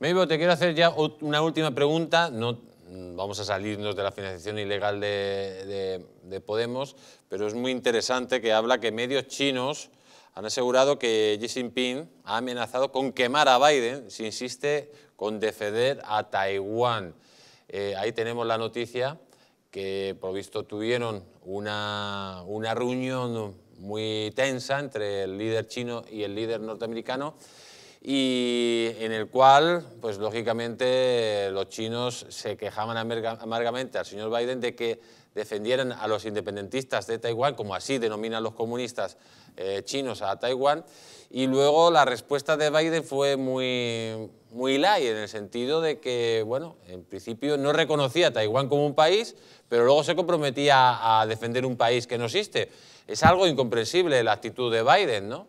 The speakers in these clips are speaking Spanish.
Meibo, te quiero hacer ya una última pregunta. No mm, vamos a salirnos de la financiación ilegal de, Podemos, pero es muy interesante que habla que medios chinos han asegurado que Xi Jinping ha amenazado con quemar a Biden si insiste con defender a Taiwán. Eh, ahí tenemos la noticia que, por visto, tuvieron una, una reunión muy tensa entre el líder chino y el líder norteamericano y en el cual, pues lógicamente, los chinos se quejaban amargamente al señor Biden de que defendieran a los independentistas de Taiwán, como así denominan los comunistas eh, chinos a Taiwán, y luego la respuesta de Biden fue muy, muy en el sentido de que, bueno, en principio no reconocía a Taiwán como un país, pero luego se comprometía a defender un país que no existe. Es algo incomprensible la actitud de Biden, ¿no?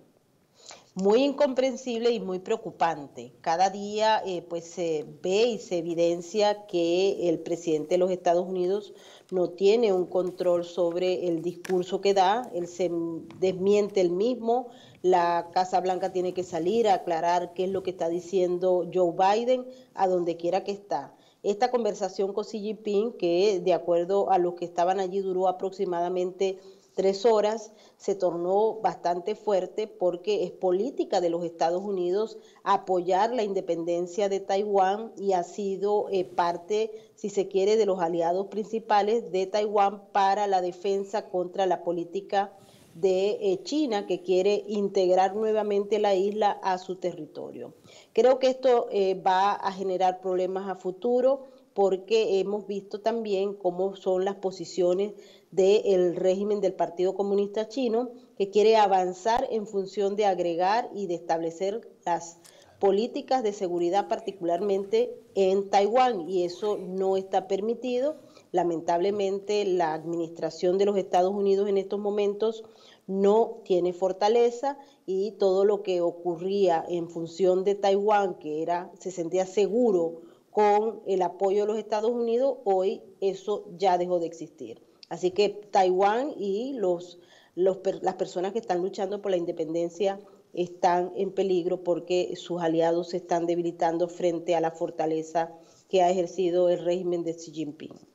Muy incomprensible y muy preocupante. Cada día eh, pues se ve y se evidencia que el presidente de los Estados Unidos no tiene un control sobre el discurso que da, él se desmiente el mismo, la Casa Blanca tiene que salir a aclarar qué es lo que está diciendo Joe Biden a donde quiera que está. Esta conversación con Xi Jinping, que de acuerdo a los que estaban allí duró aproximadamente tres horas, se tornó bastante fuerte porque es política de los Estados Unidos apoyar la independencia de Taiwán y ha sido eh, parte, si se quiere, de los aliados principales de Taiwán para la defensa contra la política de eh, China que quiere integrar nuevamente la isla a su territorio. Creo que esto eh, va a generar problemas a futuro porque hemos visto también cómo son las posiciones del régimen del Partido Comunista Chino, que quiere avanzar en función de agregar y de establecer las políticas de seguridad particularmente en Taiwán y eso no está permitido. Lamentablemente la administración de los Estados Unidos en estos momentos no tiene fortaleza y todo lo que ocurría en función de Taiwán, que era se sentía seguro con el apoyo de los Estados Unidos, hoy eso ya dejó de existir. Así que Taiwán y los, las personas que están luchando por la independencia están en peligro porque sus aliados se están debilitando frente a la fortaleza que ha ejercido el régimen de Xi Jinping.